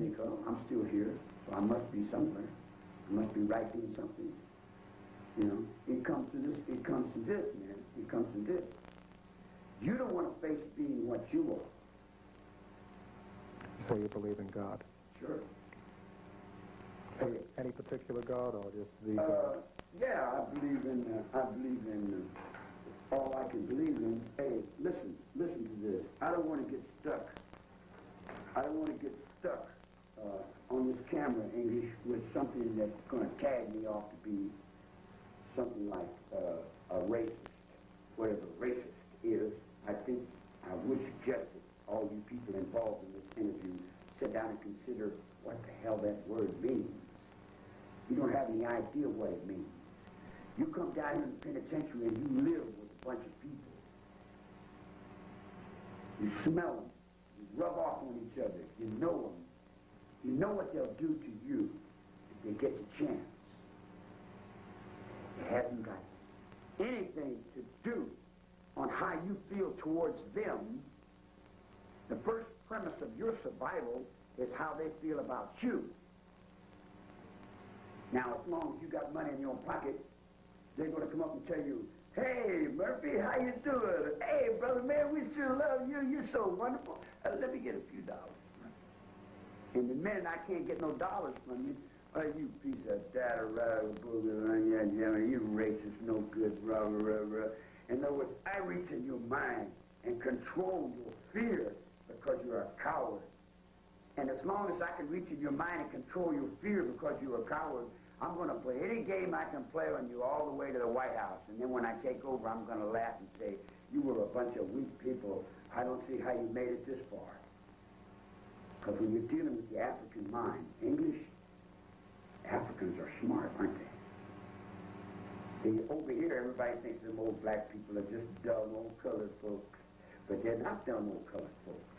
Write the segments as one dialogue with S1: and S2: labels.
S1: oh, I'm still here, so I must be somewhere. I must be writing something. You know, it comes to this, it comes to this, man. It comes to this. You don't want to face being what you are.
S2: So you believe in God?
S1: Sure.
S2: Any, any particular God or just the
S1: Uh,
S2: God?
S1: yeah, I believe in, uh, I believe in uh, all I can believe in. Hey, listen, listen to this. I don't want to get stuck. I don't want to get stuck uh, on this camera English with something that's going to tag me off to be something like uh, a racist, whatever racist is. I think I would suggest that all you people involved in this interview sit down and consider what the hell that word means. You don't have any idea what it means. You come down here in the penitentiary and you live with a bunch of people. You smell them. You rub off on each other. You know them. You know what they'll do to you if they get the chance. It hasn't got anything to do on how you feel towards them. The first premise of your survival is how they feel about you. Now, as long as you got money in your pocket, they're going to come up and tell you, hey, Murphy, how you doing? Hey, brother, man, we sure love you. You're so wonderful. Uh, let me get a few dollars. And the minute I can't get no dollars from you, oh, you piece of data, rah, booger, you racist, no good, rah, rah, rah. In other words, I reach in your mind and control your fear because you're a coward. And as long as I can reach in your mind and control your fear because you're a coward, I'm going to play any game I can play on you all the way to the White House. And then when I take over, I'm going to laugh and say, you were a bunch of weak people. I don't see how you made it this far. Because when you're dealing with the African mind, English, Africans are smart, aren't they? they over here, everybody thinks them old black people are just dumb old colored folks. But they're not dumb old colored folks.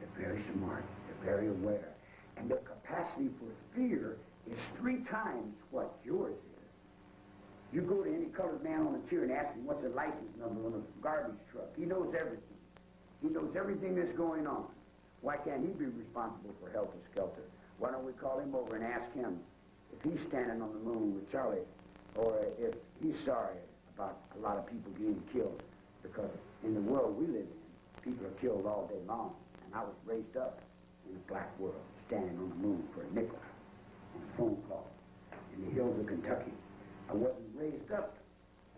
S1: They're very smart. They're very aware. And their capacity for fear is three times what yours is. You go to any colored man on the chair and ask him what's the license number on a garbage truck. He knows everything. He knows everything that's going on. Why can't he be responsible for helter skelter? Why don't we call him over and ask him if he's standing on the moon with Charlie, or if he's sorry about a lot of people getting killed? Because in the world we live in, people are killed all day long. And I was raised up in a black world, standing on the moon for a nickel on a phone call in the hills of Kentucky. I wasn't raised up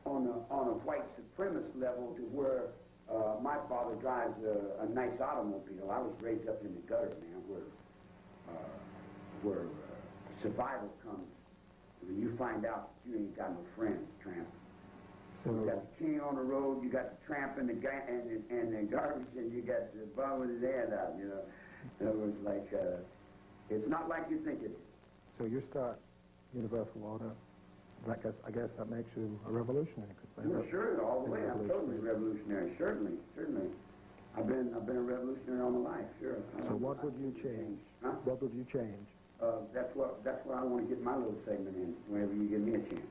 S1: on a, on a white supremacist level to where uh, my father drives a, a nice automobile. I was raised up in the gutter, man, where, uh, where uh, survival comes when you find out that you ain't got no friends, tramp.
S2: So,
S1: You got the king on the road, you got the tramp and the ga- and the, and the garbage, and you got the bum with his hand out. You know, in other words, like uh, it's not like you think it is.
S2: so you start universal order. I guess, I guess that makes you a revolutionary.
S1: Well,
S2: re-
S1: sure, all the way. I'm totally revolutionary. Certainly, certainly. I've been I've been a revolutionary all my life. Sure.
S2: So what would you change?
S1: Huh?
S2: What would you change?
S1: Uh, that's what that's what I want to get my little segment in. Whenever you give me a chance,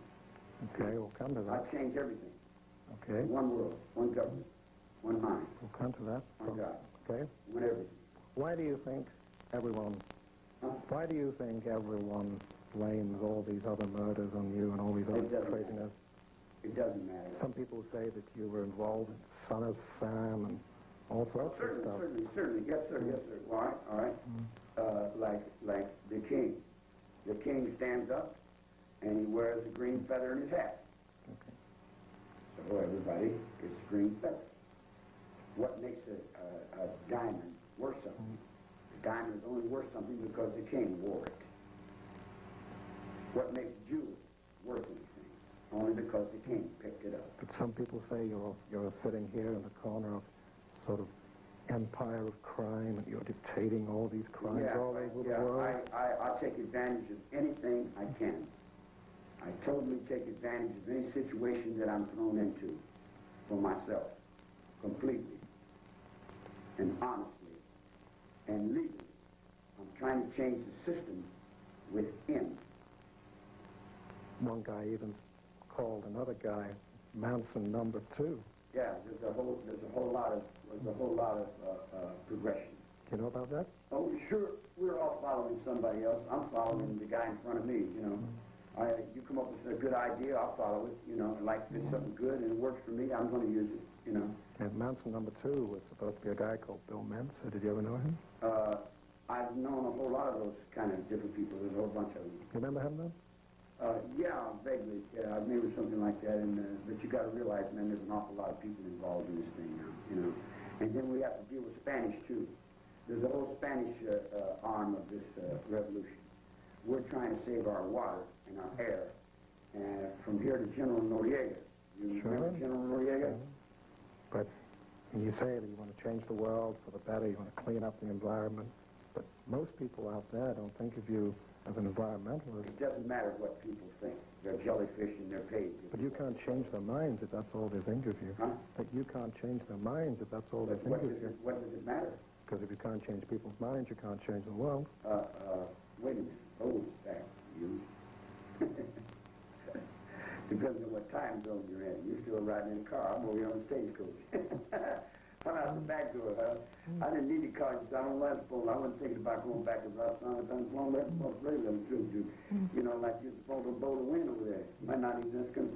S2: Okay, we'll come to that.
S1: I
S2: that.
S1: change everything.
S2: Okay,
S1: One world, one government, one mind,
S2: we'll come to that.
S1: one God,
S2: Okay.
S1: one everything.
S2: Why do you think everyone,
S1: Huh?
S2: why do you think everyone blames all these other murders on you and all these other craziness?
S1: It doesn't matter.
S2: Some people say that you were involved in Son of Sam and all sorts of
S1: certainly,
S2: stuff.
S1: certainly, certainly. Yes, sir. Yes, sir. All right, all right. Uh, like like the king. The king stands up and he wears a green feather in his hat.
S2: Okay.
S1: So everybody gets a green feather. What makes a, a, a diamond worth something? The diamond is only worth something because the king wore it. What makes jewels worth anything? Only because the king picked it up.
S2: But some people say you're you're sitting here in the corner of sort of empire of crime and you're dictating all these crimes
S1: yeah,
S2: all over
S1: yeah,
S2: the world.
S1: I, I, I take advantage of anything I can. I totally take advantage of any situation that I'm thrown into for myself, completely and honestly and legally. I'm trying to change the system within.
S2: One guy even called another guy Manson number two.
S1: Yeah, there's a whole there's a whole lot of there's a whole lot of uh, uh, progression.
S2: Do you know about that?
S1: Oh, sure, we're all following somebody else. I'm following the guy in front of me, you know. I, you come up with a good idea, I'll follow it, you know. Like if it's something good and it works for me, I'm going to use it, you know.
S2: And Manson number two was supposed to be a guy called Bill Mensa. Did you ever know him?
S1: Uh, I've known a whole lot of those kind of different people. There's a whole bunch of them.
S2: You remember him then?
S1: Uh, yeah, vaguely. Yeah, maybe something like that. And uh, but you got to realize, man, there's an awful lot of people involved in this thing now. You know, and then we have to deal with Spanish too. There's a whole Spanish uh, uh, arm of this uh, revolution. We're trying to save our water and our air. And from here to General Noriega. You
S2: Sure.
S1: remember General Noriega?
S2: But you say that you want to change the world for the better, you want to clean up the environment. But most people out there don't think of you as an environmentalist.
S1: It doesn't matter what people think. They're jellyfish and they're paid.
S2: But you can't change their minds if that's all they think of you.
S1: Huh?
S2: But you can't change their minds if that's all they think of you.
S1: it, what does it matter?
S2: Because if you can't change people's minds, you can't change the world.
S1: Uh, uh, wait a minute. Hold back, you. Depends on what time zone you're in. You're still riding in a car. I'm over on the stagecoach. I'm out the back door, huh? Hmm. I didn't need to call you I don't like the phone. I wasn't thinking about going back to Ross on the phone. That's most really them too, too. You know, like you're supposed to blow the wind over there. Might not even just gonna,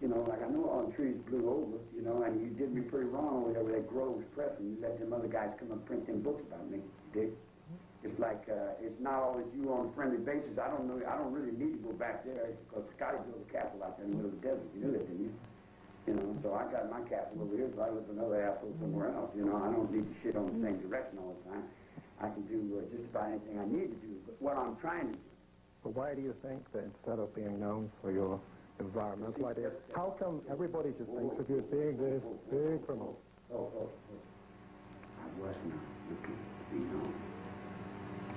S1: you know, like I know all the trees blew over, you know, and you did me pretty wrong over there with that Groves pressing. You let them other guys come and print them books about me, Dick. Hmm. It's like uh, it's not always you on a friendly basis. I don't know. I don't really need to go back there because Scotty built a castle out there in the middle of the desert. You knew that, didn't you? You know, so I got my castle over here, so I live another asshole somewhere else. You know, I don't need to shit on the same direction all the time. I can do uh, just about anything I need to do. But what I'm trying to do,
S2: But why do you think that instead of being known for your environmental ideas, how come everybody just thinks of you as being this big criminal?
S1: oh, oh, oh, I was not looking to be known.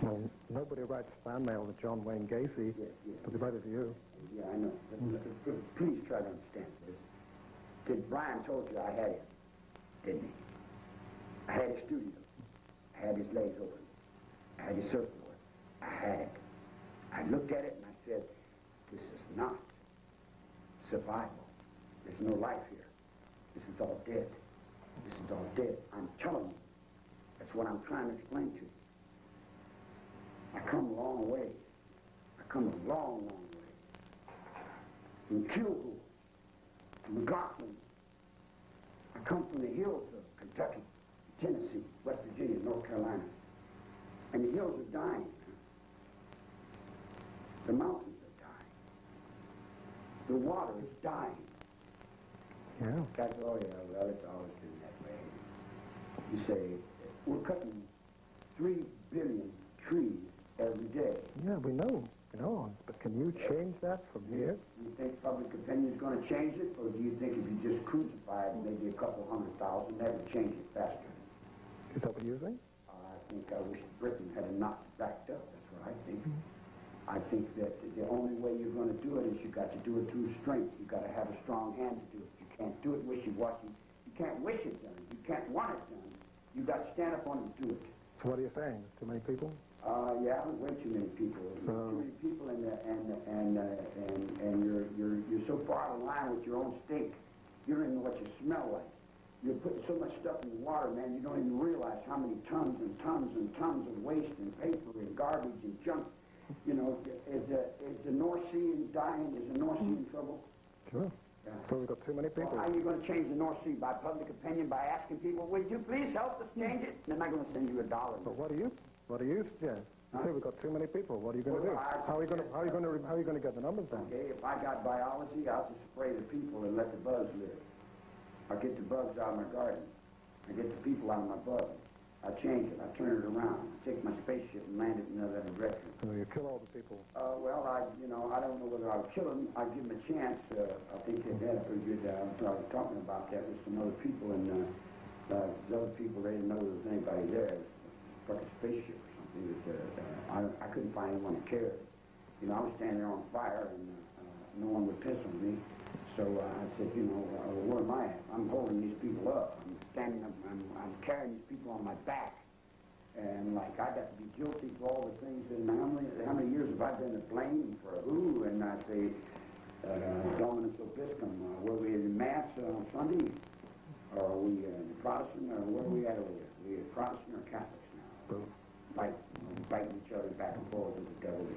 S2: Well, nobody writes fan mail to John Wayne Gacy,
S1: Yes, yes.
S2: but they write it to you.
S1: Yeah, I know. But, but, but please try to understand this. Did Brian told you I had him, didn't he? I had his studio. I had his legs open. I had his surfboard. I had it. I looked at it and I said, this is not survival. There's no life here. This is all dead. This is all dead. I'm telling you. That's what I'm trying to explain to you. I come a long way. I come a long, long way from Kilgore, from McLaughlin. Come from the hills of Kentucky, Tennessee, West Virginia, North Carolina. And the hills are dying. The mountains are dying. The water is dying.
S2: Yeah.
S1: That's, oh yeah, well, it's always been that way. You say, we're cutting three billion trees every day.
S2: Yeah, we know. Know. But can you change that from here?
S1: Do you think public opinion is going to change it, or do you think if you just crucified maybe a couple hundred thousand, that would change it faster?
S2: Is that what you think?
S1: I think I wish Britain had it backed up. That's what I think. Mm-hmm. I think that the only way you're going to do it is you've got to do it through strength. You've got to have a strong hand to do it. You can't do it wishy-washy. You can't wish it done. You can't want it done. You've got to stand up on it and do it.
S2: So what are you saying? Too many people?
S1: Uh, yeah, way too many people.
S2: So-
S1: too many people, and uh, and and uh, and and you're you're you're so far out of line with your own stink. You don't even know what you smell like. You're putting so much stuff in the water, man. You don't even realize how many tons and tons and tons of waste and paper and garbage and junk. You know, is the is the North Sea in dying? Is the North Sea in trouble?
S2: Sure.
S1: Yeah.
S2: So we've got too many people.
S1: Well, how are you going to change the North Sea by public opinion by asking people, "Would you please help us change it?" They're not going to send you a dollar.
S2: But what do you what do you suggest? You say we've got too many people. What are you going to do? How are you going to how are you going to how are you going to get the numbers down?
S1: Okay, if I got biology, I'll just spray the people and let the bugs live. I'll get the bugs out of my garden. I get the people out of my bugs. I change it. I turn it around. I take my spaceship and land it in another direction.
S2: So you kill all the people.
S1: Uh, well, I, you know, I don't know whether I'll kill them. I'll give them a chance. Uh, I think they've had a pretty good, uh, I was talking about that with some other people, and uh, uh, the other people, they didn't know there was anybody there. Was a spaceship or something. That, uh, uh, I, I couldn't find anyone that cared. You know, I was standing there on fire, and uh, uh, no one would piss on me. So uh, I said, you know, uh, where am I at? I'm holding these people up. I'm standing up. I'm, I'm carrying these people on my back. And like I got to be guilty for all the things. And how many how many years have I been to blame for who? And I say, uh, Dominus vobiscum. Uh, were we in mass uh, on Sunday? Or are we uh, Protestant? Or where are we at over here? We Protestant or Catholics now?
S2: Both.
S1: fight, fighting each other back and forth with the devil.